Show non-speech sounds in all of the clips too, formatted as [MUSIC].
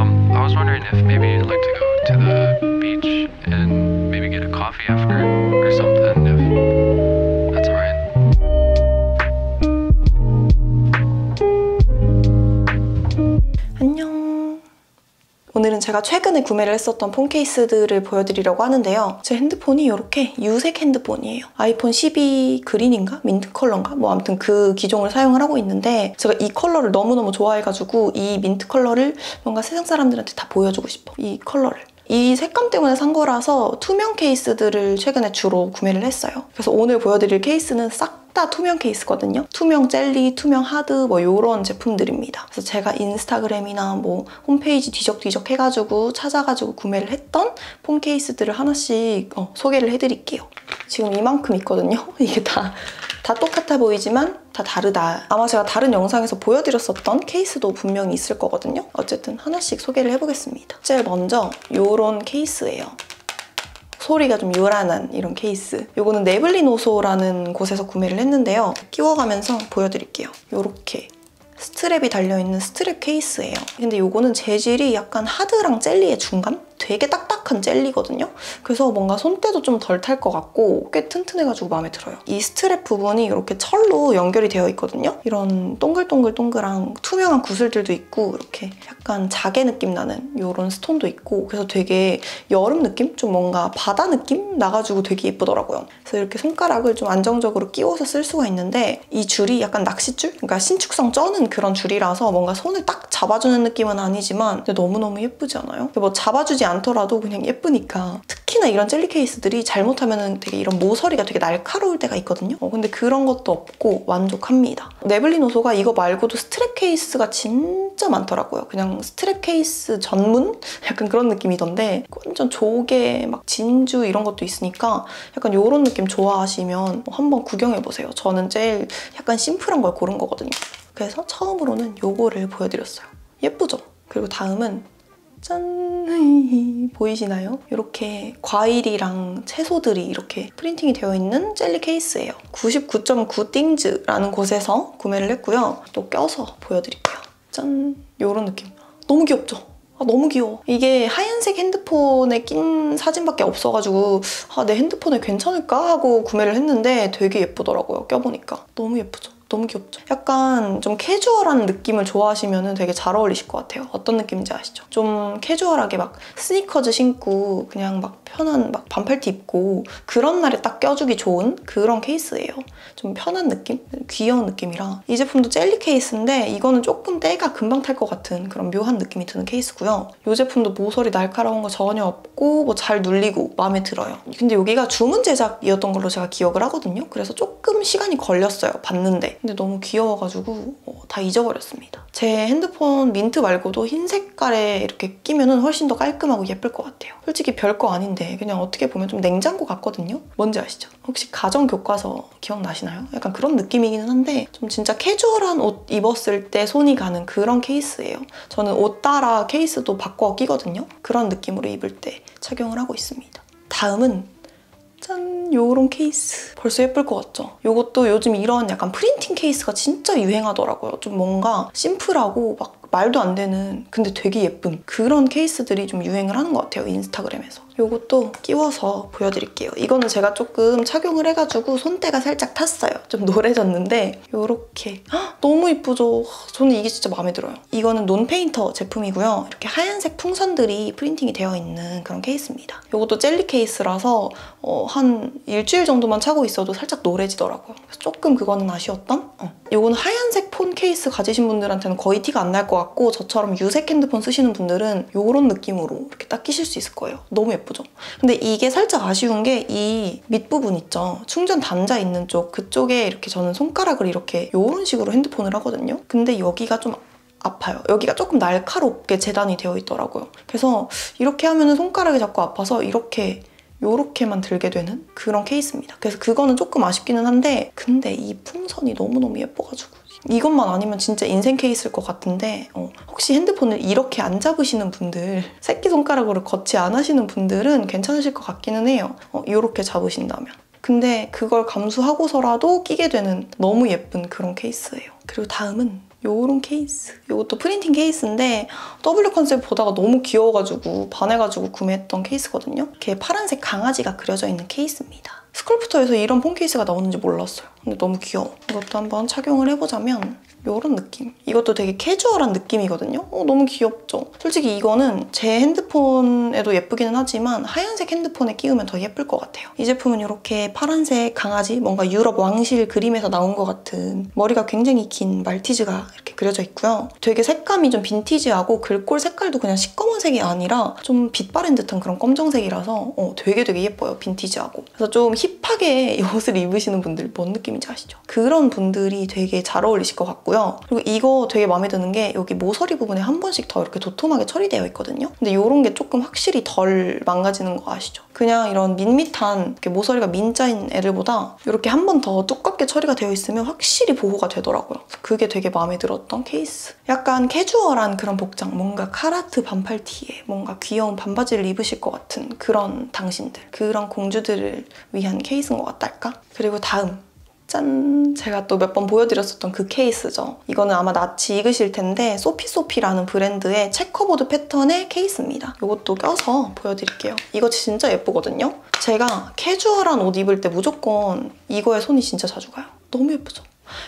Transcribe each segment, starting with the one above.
Um, I was wondering if maybe you'd like to go to the beach and maybe get a coffee after or something 오늘은 제가 최근에 구매를 했었던 폰 케이스들을 보여드리려고 하는데요. 제 핸드폰이 이렇게 유색 핸드폰이에요. 아이폰 12 그린인가? 민트 컬러인가? 뭐 아무튼 그 기종을 사용을 하고 있는데 제가 이 컬러를 너무너무 좋아해가지고 이 민트 컬러를 뭔가 세상 사람들한테 다 보여주고 싶어. 이 컬러를. 이 색감 때문에 산 거라서 투명 케이스들을 최근에 주로 구매를 했어요. 그래서 오늘 보여드릴 케이스는 싹 다 투명 케이스거든요. 투명 젤리, 투명 하드 뭐 이런 제품들입니다. 그래서 제가 인스타그램이나 뭐 홈페이지 뒤적뒤적 해가지고 찾아가지고 구매를 했던 폰 케이스들을 하나씩 어, 소개를 해드릴게요. 지금 이만큼 있거든요. [LAUGHS] 이게 다, 다 똑같아 보이지만 다 다르다. 아마 제가 다른 영상에서 보여드렸었던 케이스도 분명히 있을 거거든요. 어쨌든 하나씩 소개를 해보겠습니다. 제일 먼저 이런 케이스예요. 소리가 좀 요란한 이런 케이스. 요거는 네블리노소라는 곳에서 구매를 했는데요. 끼워가면서 보여드릴게요. 요렇게 스트랩이 달려있는 스트랩 케이스예요. 근데 요거는 재질이 약간 하드랑 젤리의 중간? 되게 딱딱한 젤리거든요. 그래서 뭔가 손때도 좀 덜 탈 것 같고 꽤 튼튼해가지고 마음에 들어요. 이 스트랩 부분이 이렇게 철로 연결이 되어 있거든요. 이런 동글동글동글한 투명한 구슬들도 있고 이렇게 약간 자개 느낌 나는 이런 stone도 있고 그래서 되게 여름 느낌? 좀 뭔가 바다 느낌 나가지고 되게 예쁘더라고요. 그래서 이렇게 손가락을 좀 안정적으로 끼워서 쓸 수가 있는데 이 줄이 약간 낚싯줄? 그러니까 신축성 쩌는 그런 줄이라서 뭔가 손을 딱 잡아주는 느낌은 아니지만 너무너무 예쁘지 않아요? 뭐 잡아주지 않더라도 그냥 예쁘니까 특히나 이런 젤리 케이스들이 잘못하면 되게 이런 모서리가 되게 날카로울 때가 있거든요. 어, 근데 그런 것도 없고 만족합니다. 네블리노소가 이거 말고도 스트랩 케이스가 진짜 많더라고요. 그냥 스트랩 케이스 전문? [LAUGHS] 약간 그런 느낌이던데 완전 조개, 막 진주 이런 것도 있으니까 약간 이런 느낌 좋아하시면 한번 구경해보세요. 저는 제일 약간 심플한 걸 고른 거거든요. 그래서 처음으로는 요거를 보여드렸어요. 예쁘죠? 그리고 다음은 짠! 보이시나요? 이렇게 과일이랑 채소들이 이렇게 프린팅이 되어 있는 젤리 케이스예요. 99.9 띵즈라는 곳에서 구매를 했고요. 또 껴서 보여드릴게요. 짠! 이런 느낌. 너무 귀엽죠? 아, 너무 귀여워. 이게 하얀색 핸드폰에 낀 사진밖에 없어가지고 아, 내 핸드폰에 괜찮을까 하고 구매를 했는데 되게 예쁘더라고요. 껴보니까. 너무 예쁘죠? 너무 귀엽죠? 약간 좀 캐주얼한 느낌을 좋아하시면 되게 잘 어울리실 것 같아요. 어떤 느낌인지 아시죠? 좀 캐주얼하게 막 스니커즈 신고 그냥 막 편한 막 반팔티 입고 그런 날에 딱 껴주기 좋은 그런 케이스예요. 좀 편한 느낌? 귀여운 느낌이라 이 제품도 젤리 케이스인데 이거는 조금 때가 금방 탈 것 같은 그런 묘한 느낌이 드는 케이스고요. 이 제품도 모서리 날카로운 거 전혀 없고 뭐 잘 눌리고 마음에 들어요. 근데 여기가 주문 제작이었던 걸로 제가 기억을 하거든요. 그래서 조금 시간이 걸렸어요. 봤는데. 근데 너무 귀여워가지고 어, 다 잊어버렸습니다. 제 핸드폰 민트 말고도 흰 색깔에 이렇게 끼면 훨씬 더 깔끔하고 예쁠 것 같아요. 솔직히 별거 아닌데 그냥 어떻게 보면 좀 냉장고 같거든요? 뭔지 아시죠? 혹시 가정 교과서 기억나시나요? 약간 그런 느낌이기는 한데 좀 진짜 캐주얼한 옷 입었을 때 손이 가는 그런 케이스예요. 저는 옷 따라 케이스도 바꿔 끼거든요. 그런 느낌으로 입을 때 착용을 하고 있습니다. 다음은 짠! 요런 케이스. 벌써 예쁠 것 같죠? 요것도 요즘 이런 약간 프린팅 케이스가 진짜 유행하더라고요. 좀 뭔가 심플하고 막 말도 안 되는 근데 되게 예쁜 그런 케이스들이 좀 유행을 하는 것 같아요. 인스타그램에서. 요것도 끼워서 보여드릴게요. 이거는 제가 조금 착용을 해가지고 손때가 살짝 탔어요. 좀 노래졌는데 요렇게 헉, 너무 이쁘죠? 저는 이게 진짜 마음에 들어요. 이거는 논페인터 제품이고요. 이렇게 하얀색 풍선들이 프린팅이 되어 있는 그런 케이스입니다. 요것도 젤리 케이스라서 어, 한 일주일 정도만 차고 있어도 살짝 노래지더라고요. 조금 그거는 아쉬웠던? 어. 요거는 하얀색 폰 케이스 가지신 분들한테는 거의 티가 안 날 것 같고 저처럼 유색 핸드폰 쓰시는 분들은 요런 느낌으로 이렇게 딱 끼실 수 있을 거예요. 너무 예쁘죠? 근데 이게 살짝 아쉬운 게 이 밑부분 있죠? 충전 단자 있는 쪽 그쪽에 이렇게 저는 손가락을 이렇게 요런 식으로 핸드폰을 하거든요. 근데 여기가 좀 아파요. 여기가 조금 날카롭게 재단이 되어 있더라고요. 그래서 이렇게 하면 손가락이 자꾸 아파서 이렇게 요렇게만 들게 되는 그런 케이스입니다. 그래서 그거는 조금 아쉽기는 한데 근데 이 풍선이 너무너무 예뻐가지고 이것만 아니면 진짜 인생 케이스일 것 같은데 어, 혹시 핸드폰을 이렇게 안 잡으시는 분들 [LAUGHS] 새끼손가락으로 거치 안 하시는 분들은 괜찮으실 것 같기는 해요. 어, 이렇게 잡으신다면. 근데 그걸 감수하고서라도 끼게 되는 너무 예쁜 그런 케이스예요. 그리고 다음은 요런 케이스. 요것도 프린팅 케이스인데 W 컨셉 보다가 너무 귀여워가지고 반해가지고 구매했던 케이스거든요. 이렇게 파란색 강아지가 그려져 있는 케이스입니다. 스컬프터에서 이런 폰 케이스가 나오는지 몰랐어요. 근데 너무 귀여워. 이것도 한번 착용을 해보자면 이런 느낌. 이것도 되게 캐주얼한 느낌이거든요. 어, 너무 귀엽죠? 솔직히 이거는 제 핸드폰에도 예쁘기는 하지만 하얀색 핸드폰에 끼우면 더 예쁠 것 같아요. 이 제품은 이렇게 파란색 강아지, 뭔가 유럽 왕실 그림에서 나온 것 같은 머리가 굉장히 긴 말티즈가 이렇게 그려져 있고요. 되게 색감이 좀 빈티지하고 글꼴 색깔도 그냥 시꺼먼색이 아니라 좀 빛 바랜 듯한 그런 검정색이라서 어, 되게 되게 예뻐요. 빈티지하고. 그래서 좀 힙하게 [LAUGHS] 이 옷을 입으시는 분들 뭔 느낌인지 아시죠? 그런 분들이 되게 잘 어울리실 것 같고요. 그리고 이거 되게 마음에 드는 게 여기 모서리 부분에 한 번씩 더 이렇게 도톰하게 처리되어 있거든요. 근데 이런 게 조금 확실히 덜 망가지는 거 아시죠? 그냥 이런 밋밋한 이렇게 모서리가 민자인 애들보다 이렇게 한 번 더 두껍게 처리가 되어 있으면 확실히 보호가 되더라고요. 그게 되게 마음에 들었던 케이스. 약간 캐주얼한 그런 복장, 뭔가 카라트 반팔 티에 뭔가 귀여운 반바지를 입으실 것 같은 그런 당신들, 그런 공주들을 위한 케이스인 것 같달까? 그리고 다음 짠! 제가 또 몇 번 보여드렸었던 그 케이스죠. 이거는 아마 낯이 익으실 텐데 소피소피라는 브랜드의 checkerboard 패턴의 케이스입니다. 이것도 껴서 보여드릴게요. 이거 진짜 예쁘거든요? 제가 캐주얼한 옷 입을 때 무조건 이거에 손이 진짜 자주 가요. 너무 예쁘죠?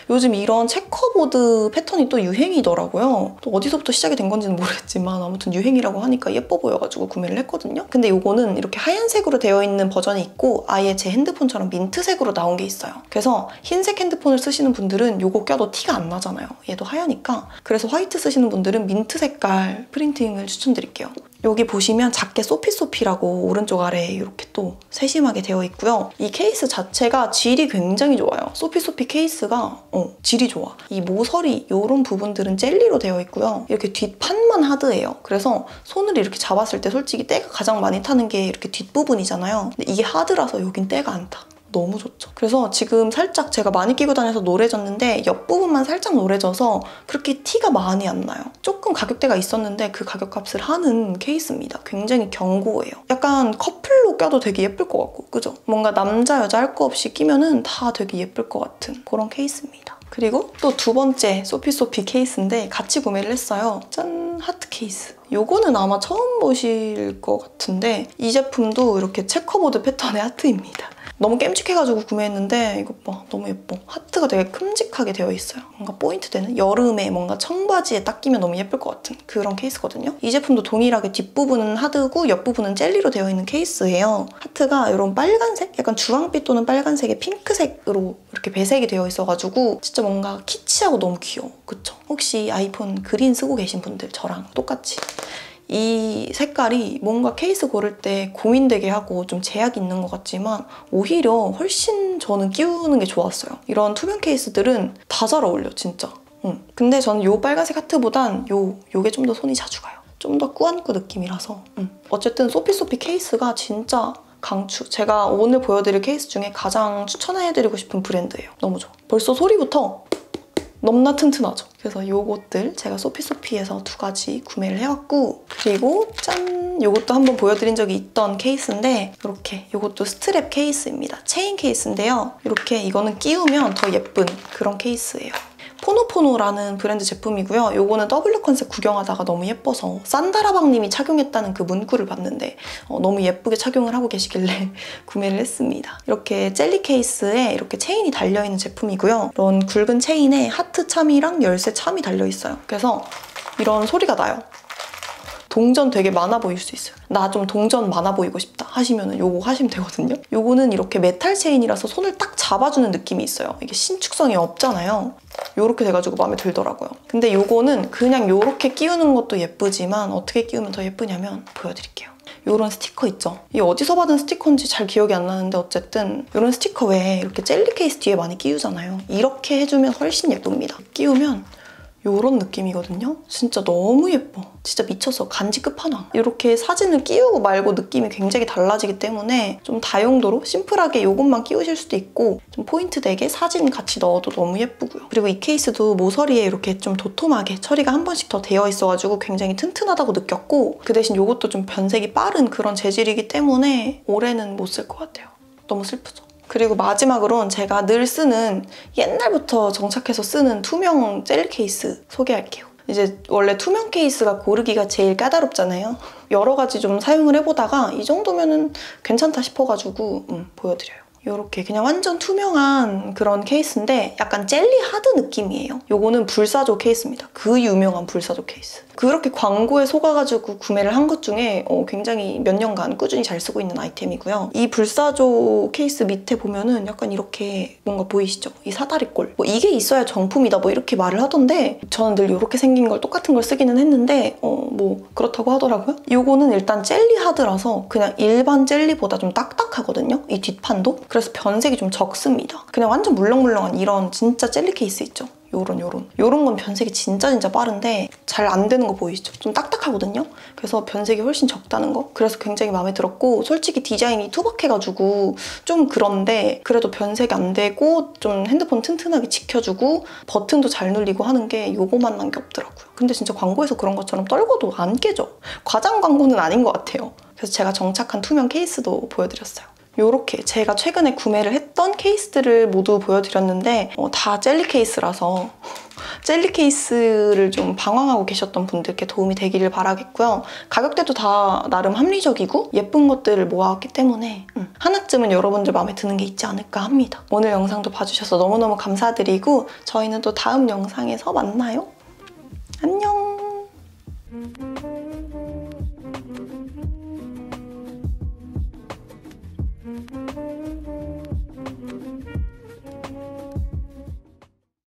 요즘 이런 checkerboard 패턴이 또 유행이더라고요. 또 어디서부터 시작이 된 건지는 모르겠지만 아무튼 유행이라고 하니까 예뻐 보여가지고 구매를 했거든요. 근데 이거는 이렇게 하얀색으로 되어 있는 버전이 있고 아예 제 핸드폰처럼 민트색으로 나온 게 있어요. 그래서 흰색 핸드폰을 쓰시는 분들은 이거 껴도 티가 안 나잖아요. 얘도 하얘니까. 그래서 화이트 쓰시는 분들은 민트 색깔 프린팅을 추천드릴게요. 여기 보시면 작게 소피소피라고 오른쪽 아래에 이렇게 또 세심하게 되어 있고요. 이 케이스 자체가 질이 굉장히 좋아요. 소피소피 케이스가 어, 질이 좋아. 이 모서리 이런 부분들은 젤리로 되어 있고요. 이렇게 뒷판만 하드해요. 그래서 손을 이렇게 잡았을 때 솔직히 때가 가장 많이 타는 게 이렇게 뒷부분이잖아요. 근데 이게 하드라서 여긴 때가 안 타. 너무 좋죠. 그래서 지금 살짝 제가 많이 끼고 다녀서 노래졌는데 옆부분만 살짝 노래져서 그렇게 티가 많이 안 나요. 조금 가격대가 있었는데 그 가격값을 하는 케이스입니다. 굉장히 견고해요. 약간 커플로 껴도 되게 예쁠 것 같고 그죠? 뭔가 남자 여자 할 거 없이 끼면은 다 되게 예쁠 것 같은 그런 케이스입니다. 그리고 또 두 번째 소피소피 케이스인데 같이 구매를 했어요. 짠! 하트 케이스. 요거는 아마 처음 보실 것 같은데 이 제품도 이렇게 checkerboard 패턴의 하트입니다. 너무 깜찍해가지고 구매했는데 이것 봐 너무 예뻐. 하트가 되게 큼직하게 되어 있어요. 뭔가 포인트 되는? 여름에 뭔가 청바지에 딱 끼면 너무 예쁠 것 같은 그런 케이스거든요. 이 제품도 동일하게 뒷부분은 하드고 옆부분은 젤리로 되어 있는 케이스예요. 하트가 이런 빨간색? 약간 주황빛 또는 빨간색의 핑크색으로 이렇게 배색이 되어 있어가지고 진짜 뭔가 키치하고 너무 귀여워. 그쵸? 혹시 아이폰 그린 쓰고 계신 분들 저랑 똑같이 이 색깔이 뭔가 케이스 고를 때 고민되게 하고 좀 제약이 있는 것 같지만 오히려 훨씬 저는 끼우는 게 좋았어요. 이런 투명 케이스들은 다 잘 어울려 진짜. 응. 근데 저는 이 빨간색 하트보단 요, 요게 좀 더 손이 자주 가요. 좀 더 꾸안꾸 느낌이라서. 응. 어쨌든 소피소피 케이스가 진짜 강추. 제가 오늘 보여드릴 케이스 중에 가장 추천해드리고 싶은 브랜드예요. 너무 좋아. 벌써 소리부터 넘나 튼튼하죠. 그래서 요것들 제가 소피소피에서 두 가지 구매를 해왔고 그리고 짠! 요것도 한번 보여드린 적이 있던 케이스인데 이렇게 요것도 스트랩 케이스입니다. 체인 케이스인데요. 이렇게 이거는 끼우면 더 예쁜 그런 케이스예요. 포노포노라는 브랜드 제품이고요. 요거는 W 컨셉 구경하다가 너무 예뻐서 산다라방님이 착용했다는 그 문구를 봤는데 어, 너무 예쁘게 착용을 하고 계시길래 [LAUGHS] 구매를 했습니다. 이렇게 젤리 케이스에 이렇게 체인이 달려있는 제품이고요. 이런 굵은 체인에 하트 charm이랑 열쇠 charm이 달려있어요. 그래서 이런 소리가 나요. 동전 되게 많아 보일 수 있어요. 나 좀 동전 많아 보이고 싶다 하시면 요거 하시면 되거든요. 요거는 이렇게 메탈 체인이라서 손을 딱 잡아주는 느낌이 있어요. 이게 신축성이 없잖아요. 요렇게 돼가지고 마음에 들더라고요. 근데 요거는 그냥 요렇게 끼우는 것도 예쁘지만 어떻게 끼우면 더 예쁘냐면 보여드릴게요. 요런 스티커 있죠? 이 어디서 받은 스티커인지 잘 기억이 안 나는데 어쨌든 요런 스티커 왜 이렇게 젤리 케이스 뒤에 많이 끼우잖아요. 이렇게 해주면 훨씬 예쁩니다. 끼우면 요런 느낌이거든요. 진짜 너무 예뻐. 진짜 미쳐서 간지 끝판왕. 이렇게 사진을 끼우고 말고 느낌이 굉장히 달라지기 때문에 좀 다용도로 심플하게 이것만 끼우실 수도 있고 좀 포인트 되게 사진 같이 넣어도 너무 예쁘고요. 그리고 이 케이스도 모서리에 이렇게 좀 도톰하게 처리가 한 번씩 더 되어 있어가지고 굉장히 튼튼하다고 느꼈고 그 대신 이것도 좀 변색이 빠른 그런 재질이기 때문에 올해는 못 쓸 것 같아요. 너무 슬프죠. 그리고 마지막으로는 제가 늘 쓰는 옛날부터 정착해서 쓰는 투명 젤리 케이스 소개할게요. 이제 원래 투명 케이스가 고르기가 제일 까다롭잖아요. 여러 가지 좀 사용을 해보다가 이 정도면은 괜찮다 싶어가지고 음, 보여드려요. 이렇게 그냥 완전 투명한 그런 케이스인데 약간 젤리 하드 느낌이에요. 요거는 불사조 케이스입니다. 그 유명한 불사조 케이스. 그렇게 광고에 속아가지고 구매를 한 것 중에 어, 굉장히 몇 년간 꾸준히 잘 쓰고 있는 아이템이고요. 이 불사조 케이스 밑에 보면은 약간 이렇게 뭔가 보이시죠? 이 사다리꼴. 뭐 이게 있어야 정품이다 뭐 이렇게 말을 하던데 저는 늘 이렇게 생긴 걸 똑같은 걸 쓰기는 했는데 어, 뭐 그렇다고 하더라고요. 요거는 일단 젤리 하드라서 그냥 일반 젤리보다 좀 딱딱하거든요. 이 뒷판도. 그래서 변색이 좀 적습니다. 그냥 완전 물렁물렁한 이런 진짜 젤리 케이스 있죠. 요런 요런 요런 건 변색이 진짜 진짜 빠른데 잘 안 되는 거 보이시죠? 좀 딱딱하거든요. 그래서 변색이 훨씬 적다는 거. 그래서 굉장히 마음에 들었고 솔직히 디자인이 투박해가지고 좀 그런데 그래도 변색이 안 되고 좀 핸드폰 튼튼하게 지켜주고 버튼도 잘 눌리고 하는 게 요거만한 게 없더라고요. 근데 진짜 광고에서 그런 것처럼 떨궈도 안 깨져. 과장 광고는 아닌 것 같아요. 그래서 제가 정착한 투명 케이스도 보여드렸어요. 이렇게 제가 최근에 구매를 했던 케이스들을 모두 보여드렸는데 어, 다 젤리 케이스라서 [LAUGHS] 젤리 케이스를 좀 방황하고 계셨던 분들께 도움이 되기를 바라겠고요. 가격대도 다 나름 합리적이고 예쁜 것들을 모아왔기 때문에 음, 하나쯤은 여러분들 마음에 드는 게 있지 않을까 합니다. 오늘 영상도 봐주셔서 너무너무 감사드리고 저희는 또 다음 영상에서 만나요. 안녕!